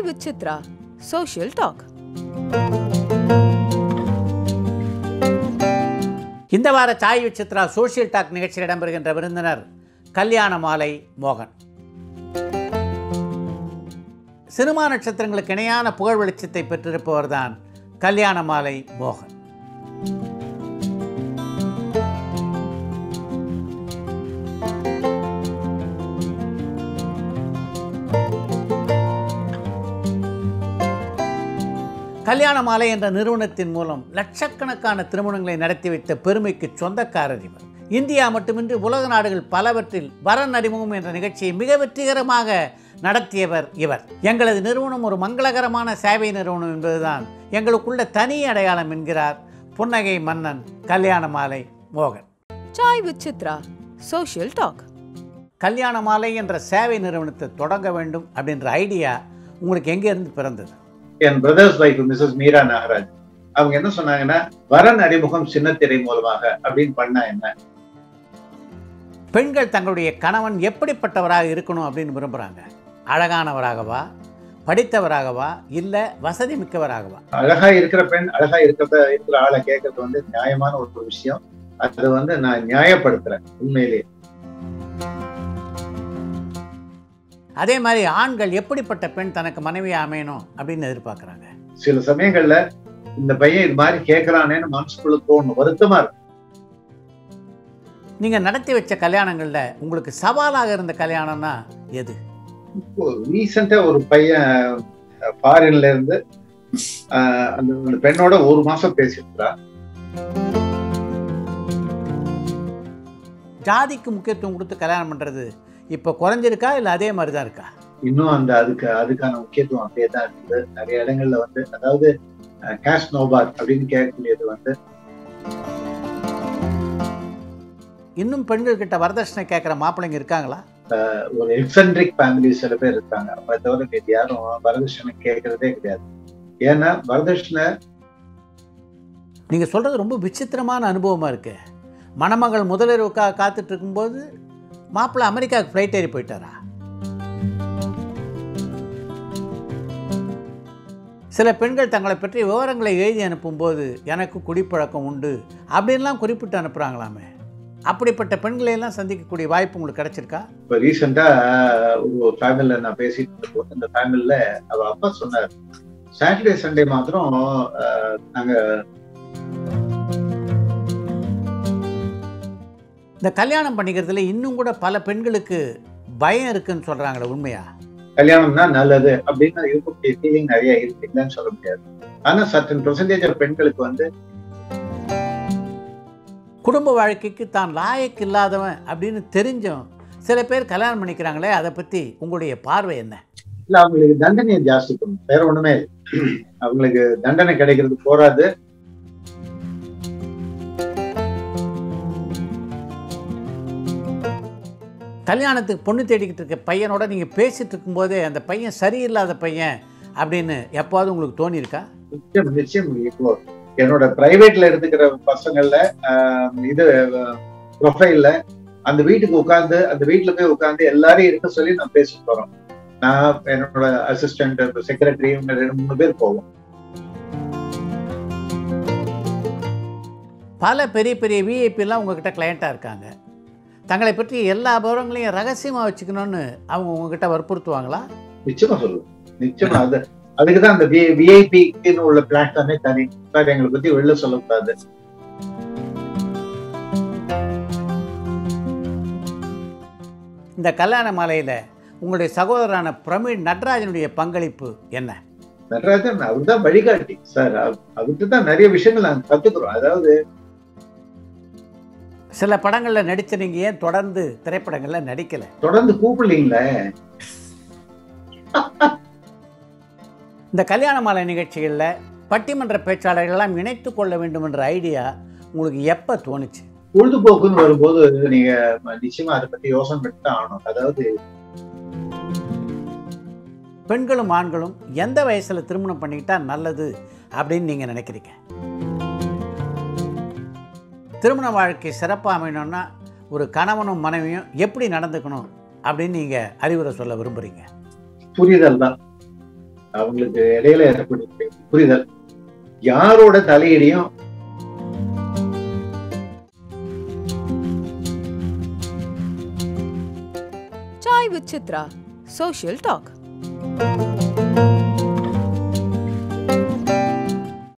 with Chitra. Social Talk. இந்த வார Sai Vichitra social talk நிகழ்ச்சியில் இடம்பெறுகின்ற விருந்தினர் கல்யாண மாலை மோகன் சினிமா நட்சத்திரங்களுக்கு இணையான புகழ் வெளிச்சத்தை பெற்றிருப்பவர்தான் கல்யாண மாலை மோகன் கல்யாண மாலை என்ற நிறுவனத்தின் மூலம் லட்சக்கணக்கான திருமணங்களை நடத்தி வைத்த பெருமைக்கு சொந்தக்காரர் இவர் இந்தியா மட்டுமின்றி உலக நாடுகள் பலவற்றில் வரன் அறிமுகம் என்ற நிகழ்ச்சியை மிக வெற்றிகரமாக நடத்தியவர் இவர் எங்களது நிறுவனம் ஒரு மங்களகரமான சேவை நிறுவனம் என்பதுதான் எங்களுக்குள்ள தனி அடையாளம் என்கிறார் புன்னகை மன்னன் கல்யாண மாலை மோகன் with Chitra. Social Talk. கல்யாண மாலை என்ற சேவை நிறுவனத்தை தொடங்க வேண்டும் அப்படின்ற ஐடியா உங்களுக்கு எங்கேருந்து பிறந்தது என் brother's wife Mrs Meera Nagaraj அவங்க என்ன சொன்னாங்கன்னா வரன் அறிமுகம் சின்னத்திரை மூலமாக அப்படின்னு பண்ணா என்ன? பெண்கள் தங்களுடைய கணவன் எப்படிப்பட்டவராக இருக்கணும் அப்படின்னு விரும்புகிறாங்க அழகானவராகவா? படித்தவராகவா? இல்லை வசதி மிக்கவராகவா? அழகா இருக்கிற பெண் அழகா இருக்கிறத இருக்கிற ஆளை கேட்கறது வந்து நியாயமான ஒரு விஷயம். அது வந்து நான் நியாயப்படுத்துறேன் உண்மையிலேயே. அதே மாதிரி ஆண்கள் எப்படிப்பட்ட பெண் தனக்கு மனைவியாக அமையணும் அப்படின்னு எதிர்பார்க்குறாங்க? சில சமயங்கள்ல இந்த பையன் இது மாதிரி கேட்கறானேன்னு மனசுக்குள்ள தோணும். வருத்தமா இருக்கும் நீங்கள் நடத்தி வச்ச கல்யாணங்களில் உங்களுக்கு சவாலாக இருந்த கல்யாணம்னா எது? இப்போ ரீசெண்டா ஒரு பையன் ஃபாரின்ல இருந்து அந்த அந்த பெண்ணோட ஒரு மாசம் பேசியிருக்கிறா. ஜாதிக்கு முக்கியத்துவம் கொடுத்து கல்யாணம் பண்ணுறது இப்போ குறைஞ்சிருக்கா இல்லை அதே மாதிரி தான் இருக்கா? இன்னும் அந்த அதுக்கு அதுக்கான முக்கியத்துவம் அப்படியே தான் இருக்குது. நிறைய இடங்கள்ல வந்து அதாவது கேஷ் நோபார் அப்படின்னு கேட்கக்கூடியது வந்து. இன்னும் பெண்கள் கிட்ட வரதட்சணை கேட்குற மாப்பிள்ளைங்க இருக்காங்களா? ஒரு எக்ஸென்ட்ரிக் ஃபேமிலி சில பேர் இருக்காங்க. அவங்களை தவிர மீதி யாரும் வரதட்சணை கேட்கறதே கிடையாது. ஏன்னா வரதட்சணை நீங்கள் சொல்கிறது ரொம்ப விசித்திரமான அனுபவமாக இருக்கு. மணமகள் முதலிரவுக்காக காத்துட்டு இருக்கும்போது மாப்பிள்ளை அமெரிக்காவுக்கு ஃப்ளைட் ஏறி போயிட்டாரா? சில பெண்கள் தங்களை பற்றி விவரங்களை எழுதி அனுப்பும்போது எனக்கு குடிப்பழக்கம் உண்டு அப்படின்லாம் குறிப்பிட்டு அனுப்புகிறாங்களாமே அப்படிப்பட்ட பெண்களை எல்லாம் சந்திக்கக்கூடிய வாய்ப்பு உங்களுக்கு கிடைச்சிருக்கா? இப்போ ரீசெண்டாக ஒரு ஃபேமிலியில் நான் பேசிட்டு இருந்தபோது அந்த ஃபேமிலில அவள் அப்பா சொன்னார். சாட்டர்டே சண்டே மாத்திரம் நாங்கள் இந்த கல்யாணம் பண்ணிக்கிறதுல இன்னும் கூட பல பெண்களுக்கு பயம் இருக்குன்னு சொல்கிறாங்களே உண்மையா? கல்யாணம்னா நல்லது அப்படின்னு இருக்கக்கூடிய ஃபீலிங் நிறைய இருக்கு இல்லைன்னு சொல்ல முடியாது. ஆனா சர்டன் பெர்சன்டேஜ் ஆஃப் பெண்களுக்கு வந்து குடும்ப வாழ்க்கைக்கு தான் லாயக்கு இல்லாதவன் அப்படின்னு தெரிஞ்சும் சில பேர் கல்யாணம் பண்ணிக்கிறாங்களே அதை பற்றி உங்களுடைய பார்வை என்ன? இல்ல அவங்களுக்கு தண்டனையை ஜாஸ்தி பண்ணும் வேற ஒண்ணுமே அவங்களுக்கு தண்டனை கிடைக்கிறது போராது. கல்யாணத்துக்கு பொண்ணு தேடிக்கிட்டு இருக்க பையனோட நீங்கள் பேசிட்டு இருக்கும்போதே அந்த பையன் சரியில்லாத பையன் அப்படின்னு எப்போவாவது உங்களுக்கு தோணியிருக்கா? நிச்சயம் நிச்சயம். இப்போ என்னோட பிரைவேட்ல எடுத்துக்கிற பசங்கள்ல இது ப்ரொஃபைல்ல அந்த வீட்டுக்கு உட்கார்ந்து அந்த வீட்டுல போய் உட்கார்ந்து எல்லாரையும் இருக்க சொல்லி நான் பேசிட்டு போறோம் நான் என்னோட அசிஸ்டன்ட் செக்ரட்டரி ரெண்டு மூணு பேர் போவோம். பல பெரிய பெரிய விஐபிலாம் உங்ககிட்ட கிளையண்ட்டாக இருக்காங்க. தங்களை பற்றி எல்லா விவரங்களையும் ரகசியமாக வச்சுக்கணும்னு அவங்க உங்ககிட்ட வற்புறுத்துவாங்களா? நிச்சயமா சொல்லுவேன் நிச்சயமா. அது அதுக்குதான் அந்த விஐபிக்குன்னு உள்ள பிளாட்ஃபார்மே தனி. சார் எங்களை பத்தி வெளில சொல்லக்கூடாது. இந்த கல்யாண மாலையில் உங்களுடைய சகோதரரான பிரமீட் நட்ராஜனுடைய பங்களிப்பு என்ன? நடராஜன் அவர் தான் வழிகாட்டி. சார் அவர்கிட்ட தான் நிறைய விஷயங்கள் நாங்க கத்துக்கிறோம். அதாவது சில படங்களில் நடித்த நீங்கள் ஏன் தொடர்ந்து திரைப்படங்களில் நடிக்கலை? தொடர்ந்து கூப்பிடலீங்களே. இந்த கல்யாண மாலை நிகழ்ச்சிகளில் பட்டிமன்ற பேச்சாளர்களெல்லாம் இணைத்து கொள்ள வேண்டும் என்ற ஐடியா உங்களுக்கு எப்போ தோணுச்சு? பொழுதுபோக்குன்னு வரும்போது நீங்க நிச்சயமா அதை பத்தி யோசனை பண்ணி தான் ஆகணும். அதாவது பெண்களும் ஆண்களும் எந்த வயசில் திருமணம் பண்ணிக்கிட்டா நல்லது அப்படின்னு நீங்கள் நினைக்கிறீங்க? திருமண வாழ்க்கை சிறப்பாக அமையணும்னா ஒரு கணவனும் மனைவியும் எப்படி நடந்துக்கணும் அப்படின்னு நீங்கள் அறிவுரை சொல்ல விரும்புகிறீங்க புரிதல் தான். அவங்களுக்கு இடையில ஏற்பட்டு புரிதல். யாரோட தலையிடையும் Chai with Chitra social talk